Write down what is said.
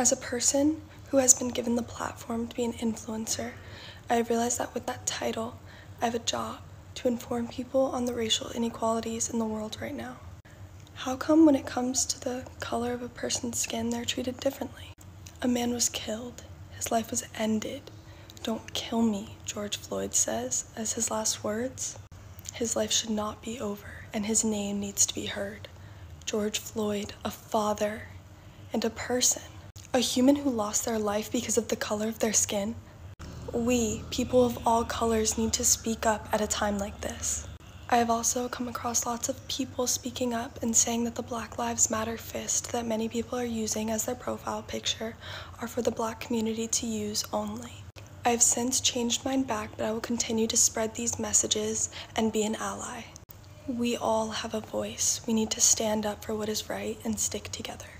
As a person who has been given the platform to be an influencer, I have realized that with that title, I have a job to inform people on the racial inequalities in the world right now. How come when it comes to the color of a person's skin, they're treated differently? A man was killed, his life was ended. Don't kill me, George Floyd says as his last words. His life should not be over, and his name needs to be heard. George Floyd, a father and a person a human who lost their life because of the color of their skin? We, people of all colors, need to speak up at a time like this. I have also come across lots of people speaking up and saying that the Black Lives Matter fist that many people are using as their profile picture are for the black community to use only. I have since changed mine back, but I will continue to spread these messages and be an ally. We all have a voice. We need to stand up for what is right and stick together.